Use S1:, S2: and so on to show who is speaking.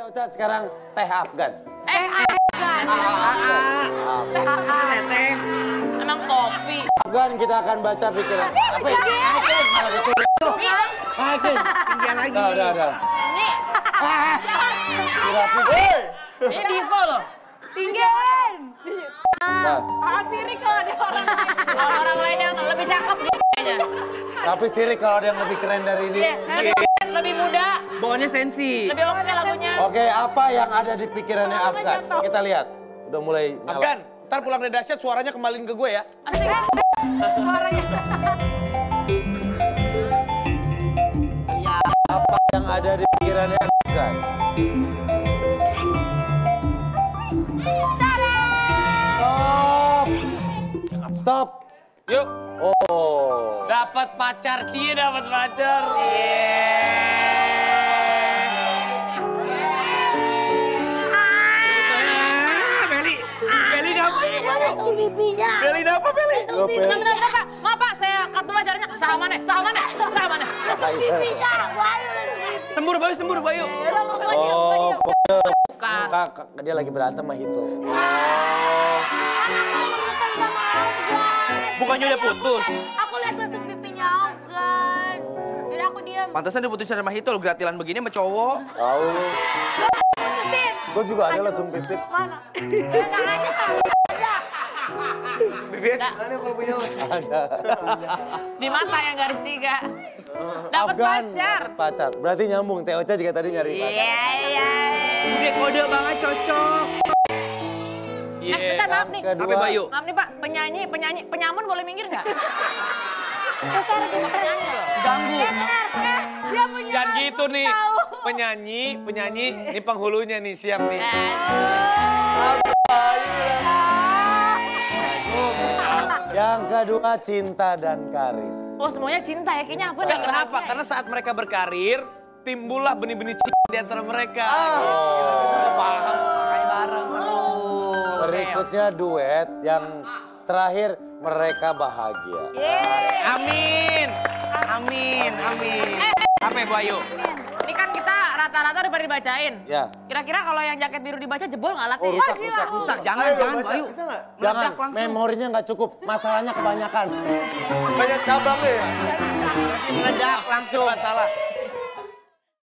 S1: Teh Ocha sekarang Teh Afgan.
S2: Eh, Afgan.
S1: Afgan.
S3: Teteh.
S2: Emang kopi.
S1: Afgan kita akan baca pikiran. Apa? Hakim malah.
S3: Tinggian lagi.
S1: Udah, udah.
S2: Ini, Divo loh.
S1: Nah,
S4: Ah, sirik kalau ada orang
S2: Kalau orang lain yang lebih cakep dia kayaknya.
S1: tapi sirik kalau ada yang lebih keren dari ini.
S2: Iya, lebih muda,
S3: Bawaannya sensi.
S2: lebih oke lagunya.
S1: Oke, apa yang ada di pikirannya Afgan? Kita lihat. Udah mulai nyala.
S5: Afgan, ntar pulang dari dahsyat suaranya kembaliin ke gue ya.
S2: Asik.
S4: suaranya.
S1: Apa yang ada di pikirannya Afgan? Stop. Stop.
S5: Yuk,
S1: Oh.
S5: dapat pacar, cie dapat pacar.
S3: Ah, Beli ngapain kamu?
S4: pipinya.
S3: Beli apa Beli?
S2: Bentar, bentar, Pak. Maaf, Pak. Saya cut dulu acaranya. Saham mana? Saham mana? Saham mana?
S4: Pipinya. Bayu.
S3: Sembur Bayu, sembur Bayu.
S1: Oh,
S2: Bukan.
S1: Dia lagi berantem sama
S4: sama Afgan.
S3: Bukannya udah putus.
S4: Aku lihat langsung pipinya Afgan. Jadi aku diam.
S3: Pantesan diputusin sama Hito, lu gratilan begini sama cowok.
S1: Tahu. Gue juga ada langsung pipit.
S4: Mana? Enggak ada.
S3: Bibir, mana kalau punya lo?
S1: Ada.
S2: Di mata yang garis tiga. Dapat pacar.
S1: pacar. Berarti nyambung. Teh Ocha juga tadi nyari pacar.
S2: Iya, iya.
S3: Dia kode banget cocok.
S2: Eh, bentar, maaf nih.
S1: Kedua,
S3: Bayu?
S2: Maaf nih, Pak. Penyanyi, penyanyi, penyamun boleh minggir nggak? Penyanyi loh.
S3: Ganggu.
S4: Dia
S5: Jangan gitu nih. Penyanyi, penyanyi, ini penghulunya nih, siap nih.
S1: Yang kedua cinta dan karir.
S2: Oh, semuanya cinta ya. Kayaknya apa
S5: Enggak, kenapa? Karena saat mereka berkarir, timbullah benih-benih cinta di antara mereka. Oh. Paham.
S3: Kayak bareng.
S1: Berikutnya duet yang terakhir mereka bahagia.
S3: Amin. Amin, amin. Apa ya Bayu?
S2: Ini kan kita rata-rata udah pada dibacain.
S1: Ya.
S2: Kira-kira kalau yang jaket biru dibaca jebol nggak
S1: Oh
S2: latih?
S1: rusak, rusak, rusak.
S3: Jangan, jangan Bayu.
S1: Jangan,
S3: langsung.
S1: memorinya nggak cukup. Masalahnya kebanyakan.
S5: Banyak cabangnya ya.
S3: Meledak langsung.
S5: Salah.